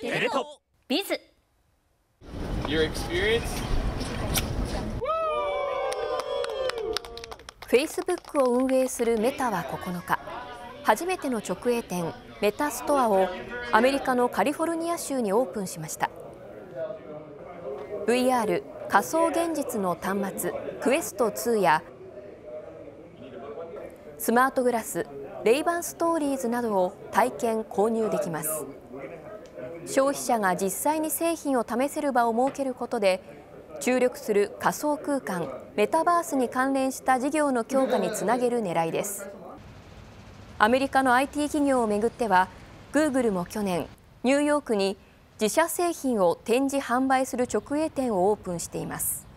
テレ東ビズ。Your experience? フェイスブックを運営するメタは9日。初めての直営店メタストアをアメリカのカリフォルニア州にオープンしました。VR 仮想現実の端末クエスト2やスマートグラスレイバンストーリーズなどを体験購入できます消費者が実際に製品を試せる場を設けることで注力する仮想空間メタバースに関連した事業の強化につなげる狙いです。アメリカの IT 企業をめぐってはグーグルも去年ニューヨークに自社製品を展示販売する直営店をオープンしています。